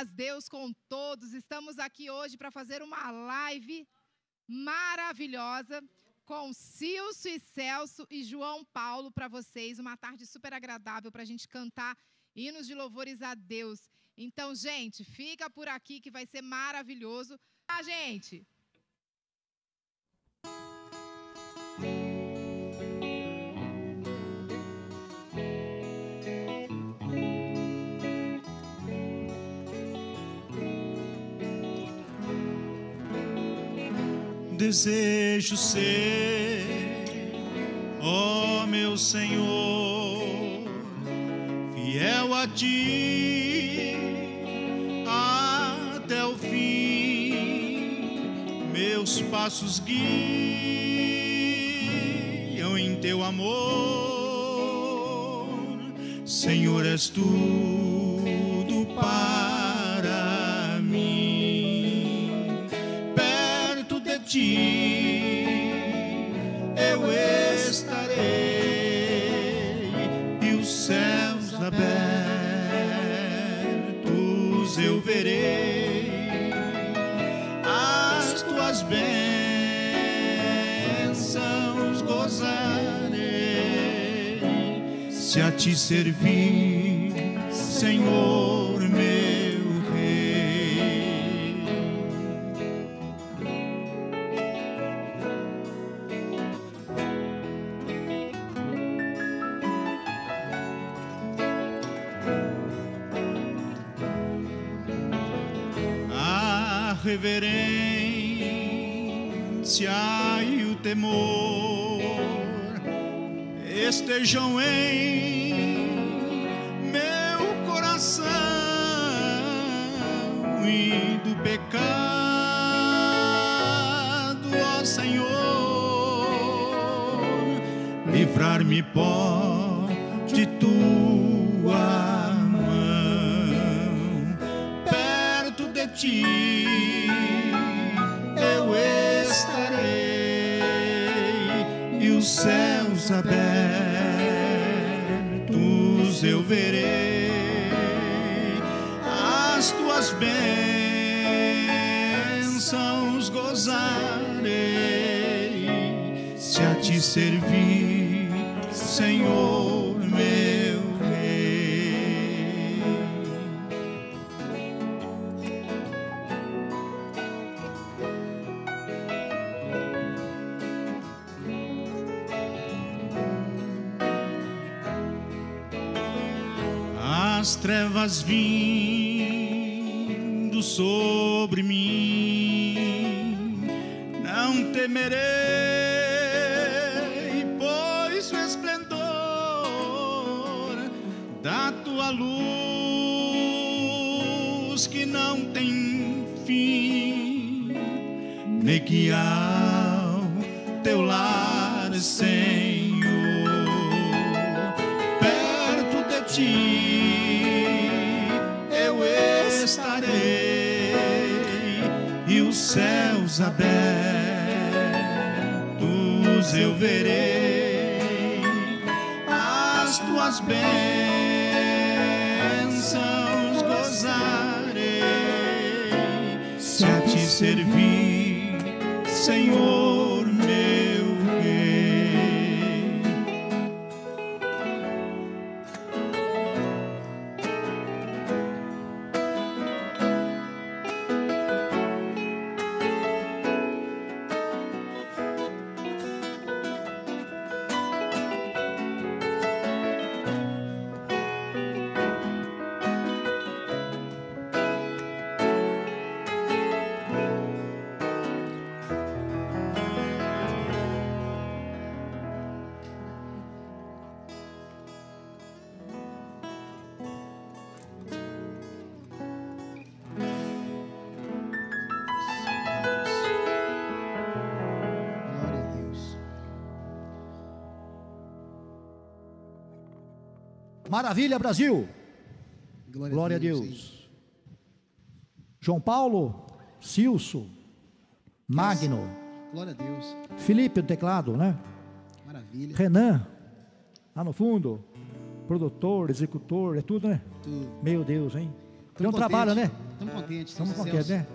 Paz Deus com todos. Estamos aqui hoje para fazer uma live maravilhosa com Cilso e Celso e João Paulo para vocês. Uma tarde super agradável para a gente cantar hinos de louvores a Deus. Então, gente, fica por aqui que vai ser maravilhoso. Tá, gente? Desejo ser, ó meu Senhor, fiel a ti até o fim, meus passos guiam em teu amor, Senhor, és tudo para ti eu estarei e os céus abertos eu verei. As tuas bênçãos gozarei. Se a ti servir, Senhor estejam em meu coração e do pecado, ó Senhor, livrar-me pode tua mão. Perto de ti eu estarei e os céus abertos eu verei. As tuas bênçãos gozarei. Se a ti servir, Senhor as trevas vindo sobre mim, não temerei, pois o esplendor da tua luz que não tem fim. Me guia ao teu lar, Senhor verei as tuas bênçãos gozarei. Se a ti servir, Senhor Maravilha, Brasil. Glória, Glória a hein? Deus. João Paulo, Cilso, Magno, Glória a Deus. Felipe no teclado, né? Maravilha. Renan, lá no fundo. produtor, executor, é tudo, né? Tudo. Meu Deus, hein? Tamo Deu um trabalho, né? Estamos contentes. Estamos contentes, né?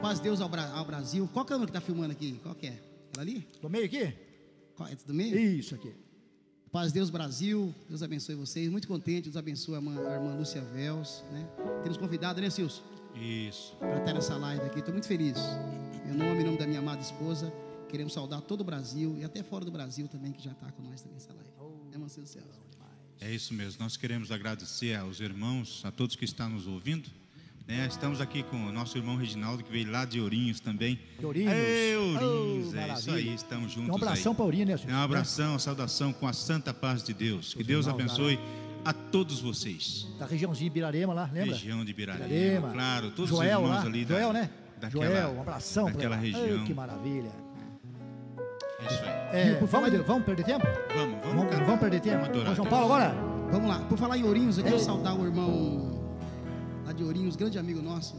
Paz Deus ao, Bra- ao Brasil. Qual câmera que tá filmando aqui? Qual que é? Aquela ali? Do meio aqui? Qual, é do meio? Isso aqui. Paz Deus Brasil. Deus abençoe vocês. Muito contente. Deus abençoe a irmã, a irmã Lúcia Vels, né? Temos convidado, né, Silson? Isso. Para estar nessa live aqui. Estou muito feliz. Em nome, em nome da minha amada esposa, queremos saudar todo o Brasil e até fora do Brasil também, que já está com nós também nessa live. É, irmão Celso? É isso mesmo. Nós queremos agradecer aos irmãos, a todos que estão nos ouvindo. Né? Estamos aqui com o nosso irmão Reginaldo, que veio lá de Ourinhos também. De Ourinhos. Ei, Ourinhos, Oh, é isso maravilha. aí, estamos juntos Um abração para Urinha, né, É um abração, uma saudação com a santa paz de Deus. Que Deus abençoe a todos vocês. Da regiãozinha de Birarema lá, lembra? Região de Birarema, Birarema. claro, todos Joel os irmãos lá, ali da, Joel, né? daquela, Joel, um abração daquela ela. Ai, região. que maravilha. É isso aí. É, por vamos, em- vamos perder tempo? Vamos, vamos, Vamos, vamos perder tempo? Vamos adorar João. Paulo, agora? Vamos lá. Por falar em Ourinhos, eu quero saudar o irmão de Ourinhos, grande amigo nosso.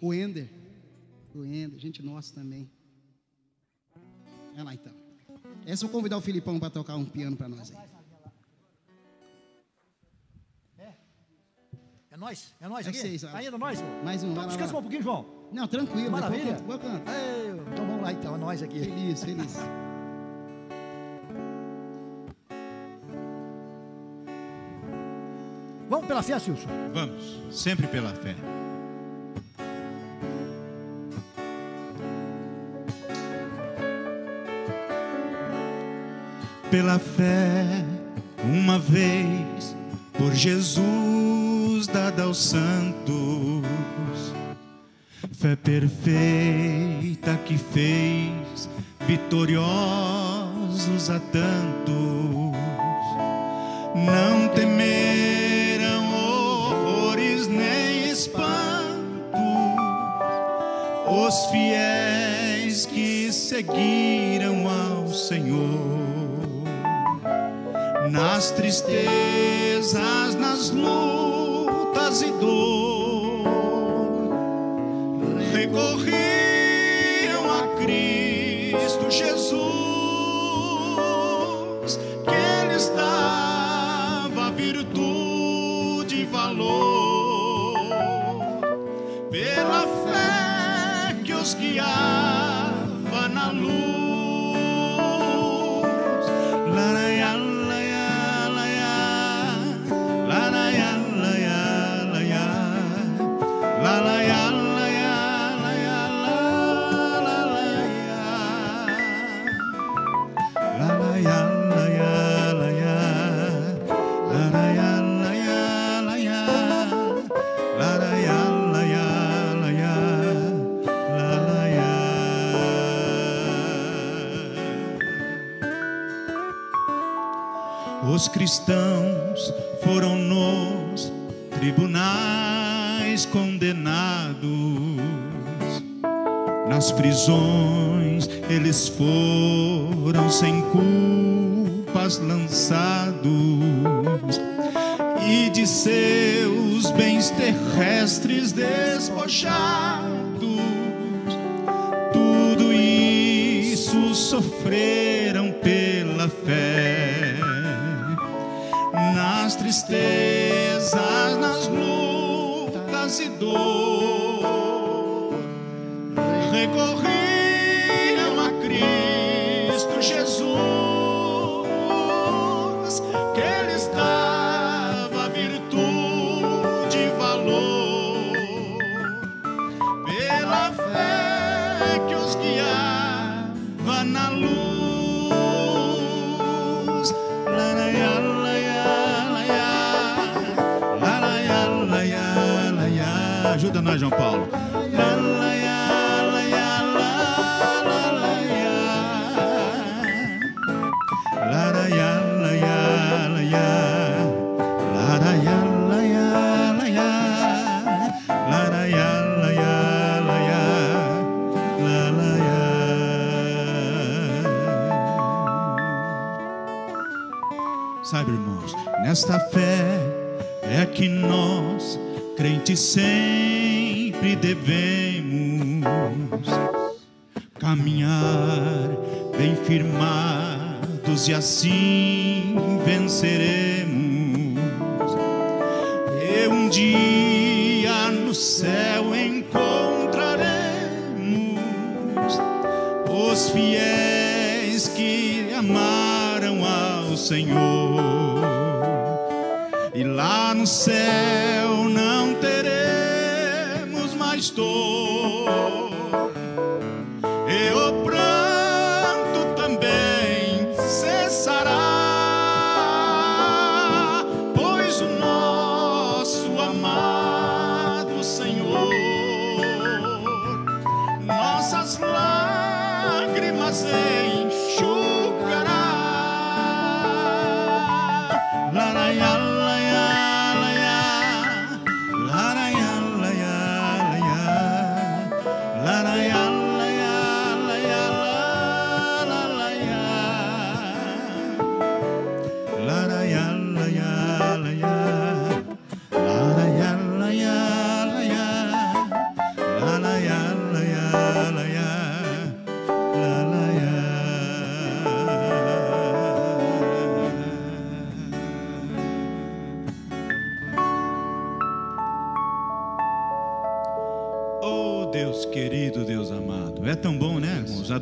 O Ender. O Ender, gente nossa também. É lá então. Essa eu vou convidar o Filipão para tocar um piano para nós aí. É nós? É nós É aqui? vai. Ainda nós? Mais um, Então descansa um pouquinho, João. Não, tranquilo. Maravilha. Canto. Ei, então vamos lá então, é nós aqui. Feliz, feliz. Vamos pela fé, Silson. Vamos, sempre pela fé. Pela fé, uma vez, por Jesus dada aos santos, fé perfeita que fez vitoriosos a tantos não seguiram ao Senhor. Nas tristezas, nas lutas e dor, recorriam cristãos foram nos tribunais condenados, nas prisões eles foram sem culpas lançados, e de seus bens terrestres despojados tudo isso sofreram tristezas, nas lutas e dor, recorriam a Cristo Jesus, que Ele estava virtude e valor pela fé que os guiava na luz. Laraiá, laiá, Laraiá, laiá, laiá. Lalaiá. Sabe, irmãos, nesta fé é que nós, crentes, sempre devemos caminhar bem firmados e assim venceremos. E um dia no céu encontraremos os fiéis que amaram ao Senhor. E lá no céu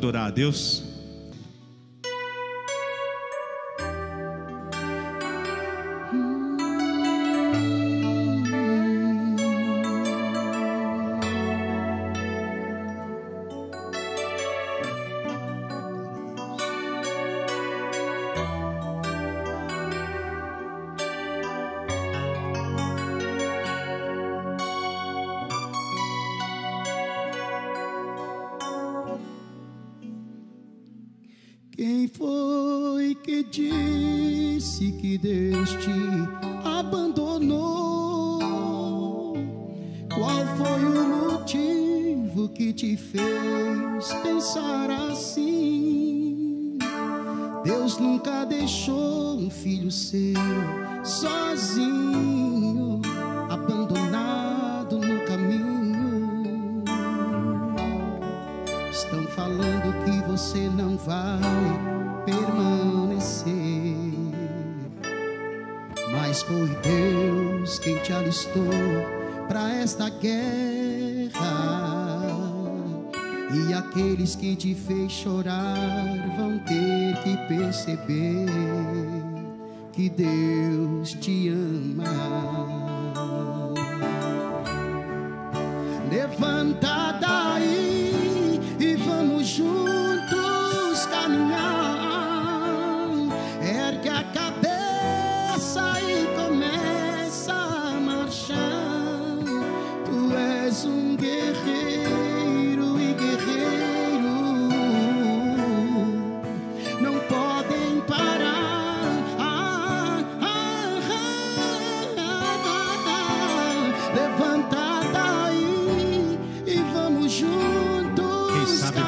adorar a Deus. Que Deus te abandonou? Qual foi o motivo que te fez pensar assim? Deus nunca deixou um filho seu sozinho, abandonado no caminho. Estão falando que você não vai permanecer. Mas foi Deus quem te alistou para esta guerra. E aqueles que te fez chorar vão ter que perceber que Deus te ama. Levanta daí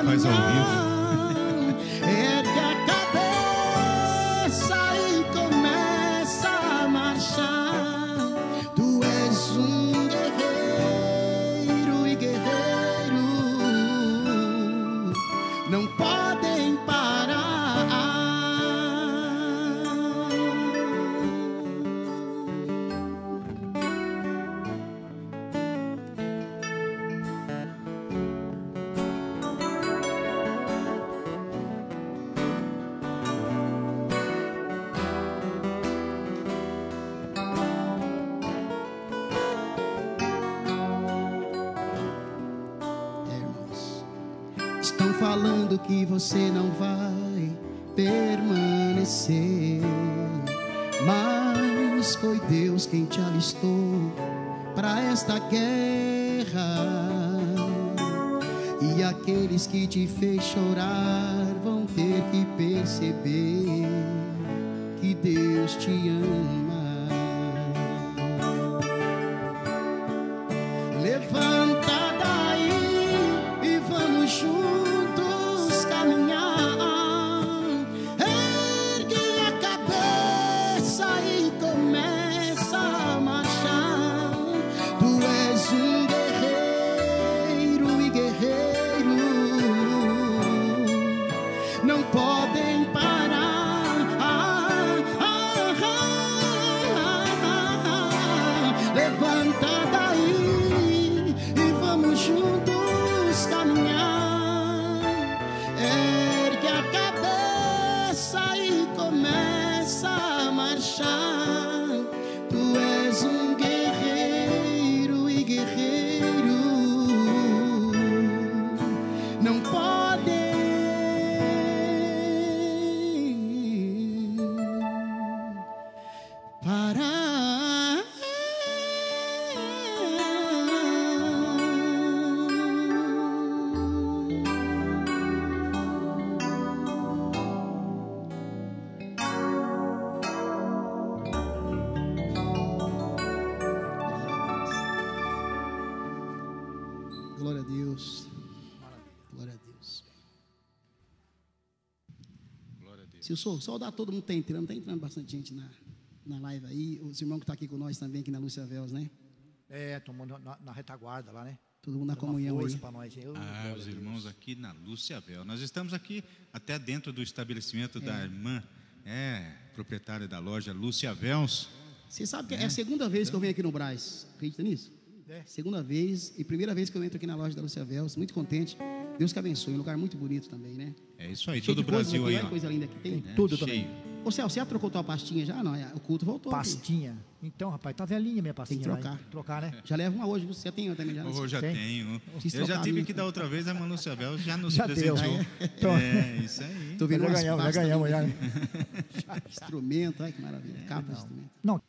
faz ao caminhar. Foi Deus quem te alistou para esta guerra. E aqueles que te fez chorar vão ter que perceber Sou, saudar todo mundo que está entrando, está entrando bastante gente na, na live aí. Os irmãos que estão aqui com nós também, aqui na Lúcia Véus, né? É, tomando na, na retaguarda lá, né? Todo mundo na comunhão aí. pra nós. Eu, Ah, os irmãos aqui na Lúcia Vel. Nós estamos aqui até dentro do estabelecimento É. da irmã, é, proprietária da loja Lúcia Vels. Você sabe que é a segunda vez que eu venho aqui no Braz. Acredita nisso? É. Segunda vez e primeira vez que eu entro aqui na loja da Lúcia Véus. Muito contente. Deus que abençoe. Um lugar muito bonito também, né? É isso aí, Cheio todo o Brasil aqui, aí, olha que ó. coisa linda que tem. Tem tudo cheio. também. Ô, Céu, você já trocou tua pastinha já? Não, o culto voltou. Pastinha. Então, rapaz, tá velhinha minha pastinha. que lá, hein? trocar. Tem que trocar, né? Já leva uma hoje. Você tem também já? né? Eu já Tem? tenho. Eu já tive que então. da outra vez, a Lúcia Vel já nos Já deu. presenteou. Então- É, isso aí. Tô vendo já ganhamos, já ganhamos. Já. Instrumento, olha que maravilha. Capa de instrumento. Não,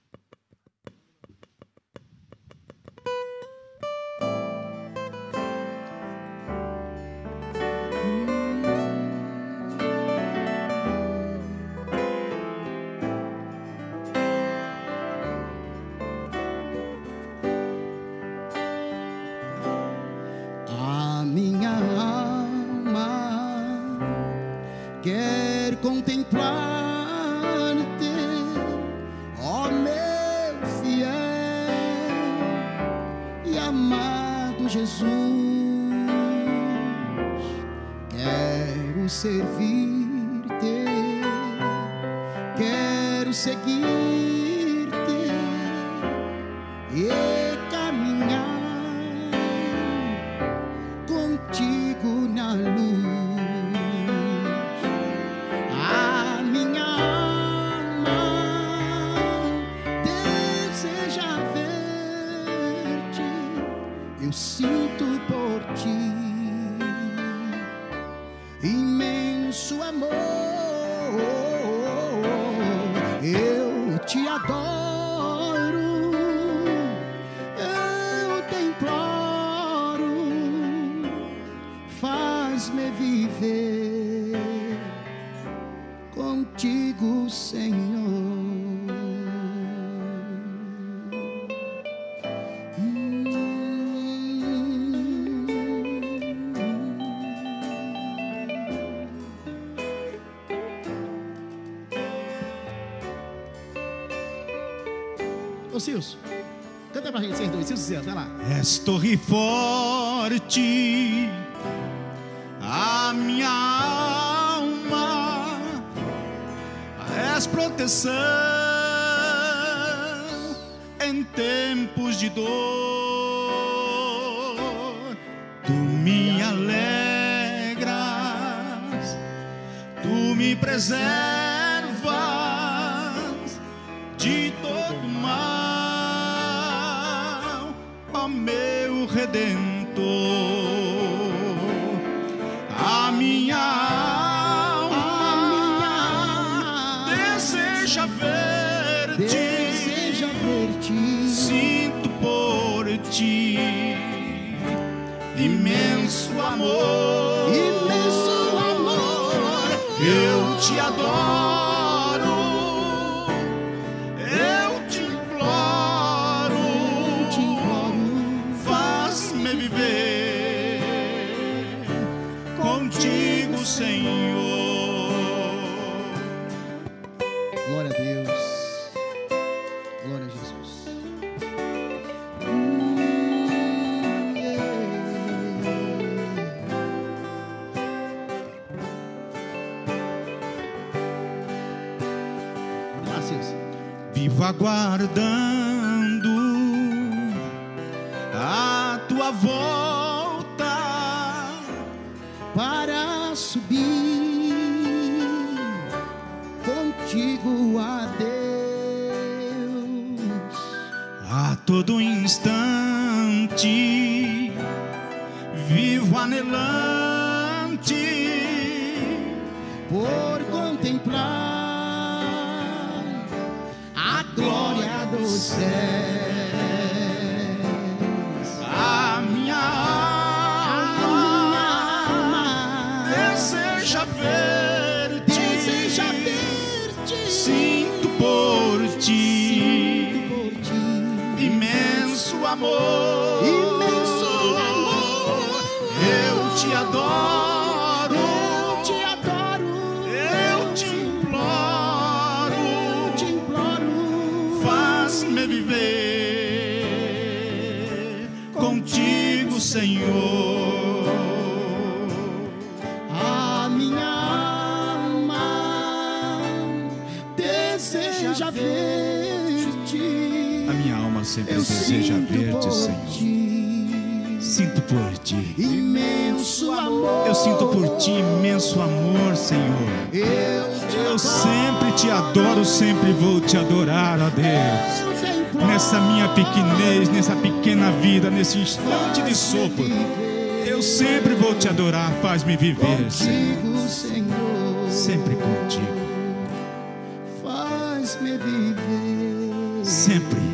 quero Ô Silcio, canta pra gente, vocês dois, Silcio e Celso, vai lá. És torre forte, a minha alma, és proteção em tempos de dor. Tu me alegras, tu me preservas de todo mal, redentor. A minha alma deseja ver-te, Deseja ver-te, sinto por ti imenso amor. imenso amor. Eu te adoro, a Deus. A todo instante vivo anelante por contemplar a glória dos céus. amor, imenso amor, eu te adoro, eu te adoro, eu te imploro, eu te imploro, faz-me viver contigo, Senhor. Sempre Eu deseja sinto ver-te, por Senhor. ti Sinto por ti. imenso amor. Eu sinto por ti imenso amor, Senhor. Eu, Eu sempre te adoro, sempre vou te adorar, ó Deus. Nessa minha pequenez, nessa pequena vida, nesse instante de sopro, eu sempre vou te adorar. Faz-me viver, Senhor. contigo, Senhor. Sempre contigo. Faz-me viver. Sempre.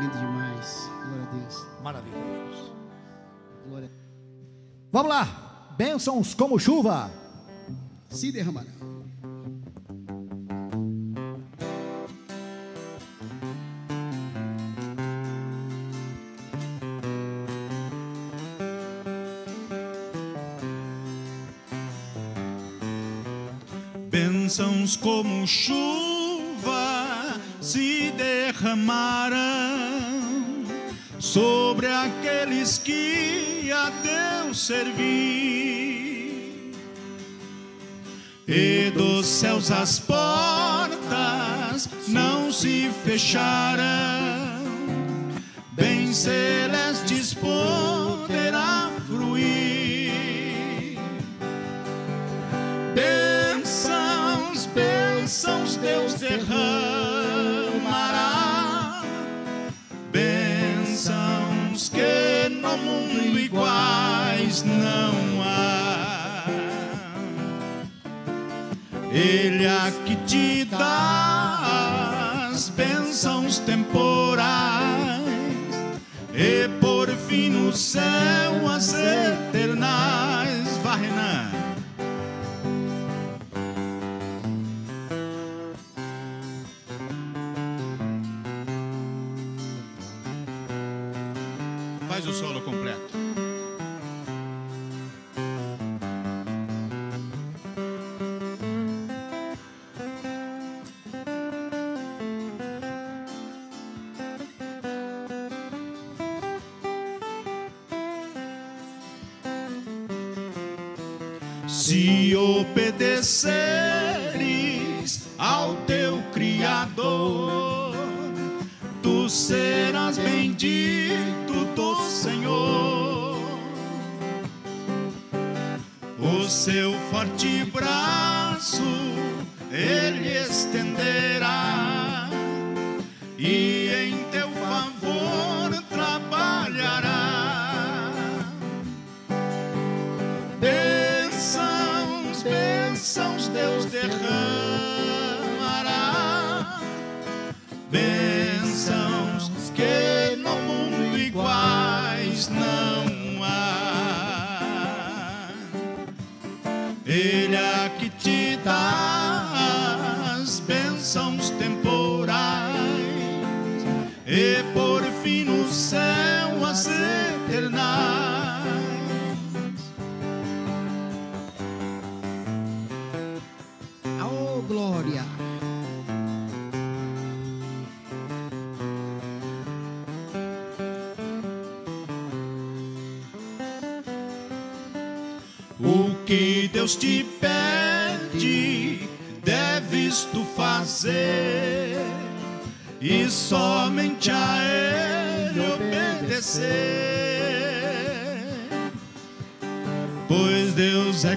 Lindo demais. Glória a Deus. Maravilhoso. Glória Vamos lá. Bênçãos como chuva. Se derramará. Bênçãos como chuva derramarão sobre aqueles que a Deus servir. E dos céus as portas não se fecharão, bem celestes poderá Ele aqui te dá as bênçãos temporais. E por fim no céu as Se obedeceres ao teu Criador, tu serás bendito do Senhor. O seu forte braço ele estenderá e iguais não há. Ele aqui te dá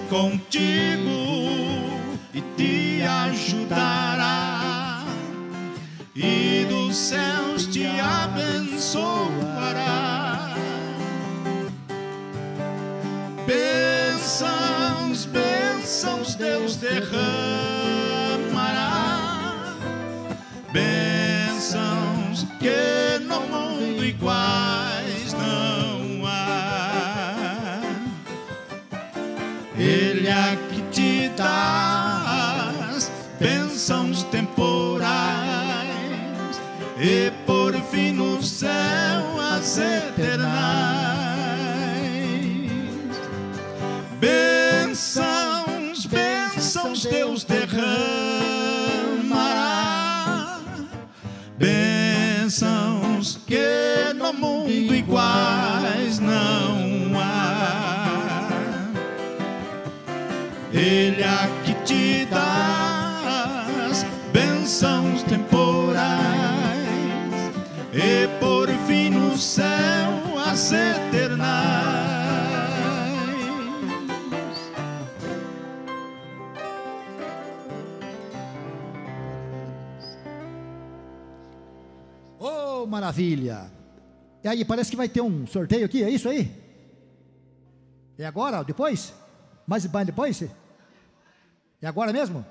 contigo e por fim no céu as eternais. Bênçãos, bênçãos Deus derramará, bênçãos que no mundo iguais não há. Ele é aqui te dá. Maravilha! E aí, parece que vai ter um sorteio aqui, é isso aí? É agora? Depois? Mais mais depois? É agora mesmo?